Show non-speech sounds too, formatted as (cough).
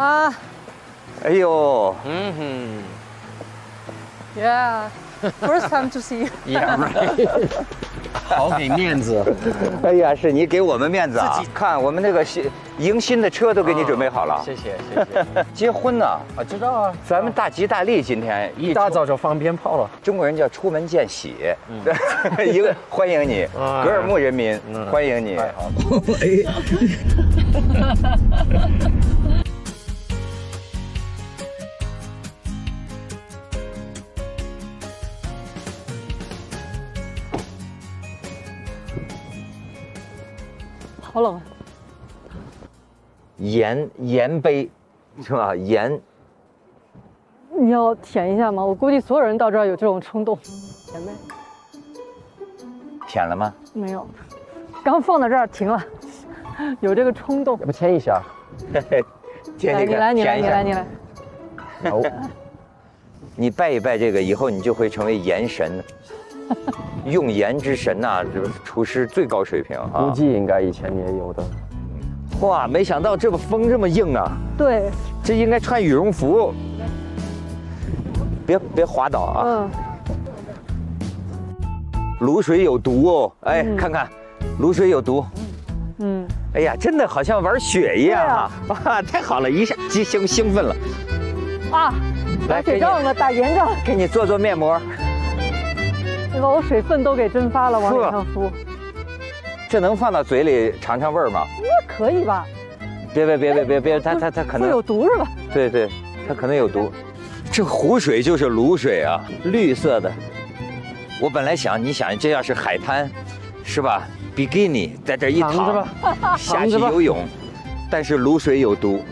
Ah. Hey yo. Mm-hmm. Yeah. First time to see. yeah, right. (laughs) 好给面子。(laughs) 哎呀，是你给我们面子啊！看我们那个新迎新的车都给你准备好了。谢谢谢谢。(laughs) 结婚呢，啊知道啊，咱们大吉大利，今天一大早就放鞭炮了。中国人叫出门见喜，(laughs) 一个欢迎你，啊格尔木人民嗯欢迎你。太好好冷啊！盐盐杯，是吧？盐你要舔一下吗？我估计所有人到这儿有这种冲动。舔呗？舔了吗？没有，刚放到这儿停了，有这个冲动。要不牵一下？舔这个，来，你来，你来，你来，你来。哦，(laughs) 你拜一拜这个，以后你就会成为盐神，(laughs) 用盐之神呐、这个厨师最高水平估啊！计应该以前也有的。哇，没想到这个风这么硬啊！对，这应该穿羽绒服，别别滑倒啊！嗯，卤水有毒哦，哎，嗯看看，卤水有毒。嗯，哎呀，真的好像玩雪一样啊！哇，太好了，一下激兴兴奋了。啊，来打雪仗了，打盐仗，给你做做面膜，你把我水分都给蒸发了，往脸上敷，这能放到嘴里尝尝味儿吗？应该可以吧？别别别别别别，它它它可能有毒是吧？对对，它可能有毒。这湖水就是卤水啊，绿色的。我本来想，你想这要是海滩，是吧？比基尼在这一躺下去游泳，(laughs) 但是卤水有毒，